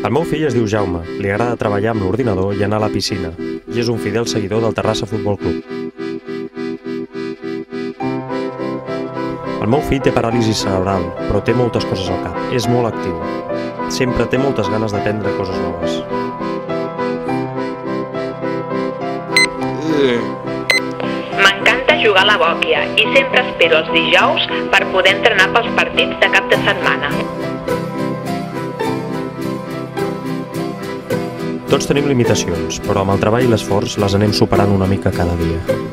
El meu fill es diu Jaume, li agrada treballar amb l'ordinador i anar a la piscina, i és un fidel seguidor del Terrassa Futbol Club. El meu fill té paràlisi cerebral, però té moltes coses al cap. És molt actiu. Sempre té moltes ganes d'aprendre coses noves. M'encanta jugar a la bòquia i sempre espero els dijous per poder entrenar pels partits de cap de setmana. Tots tenim limitacions, però amb el treball i l'esforç les anem superant una mica cada dia.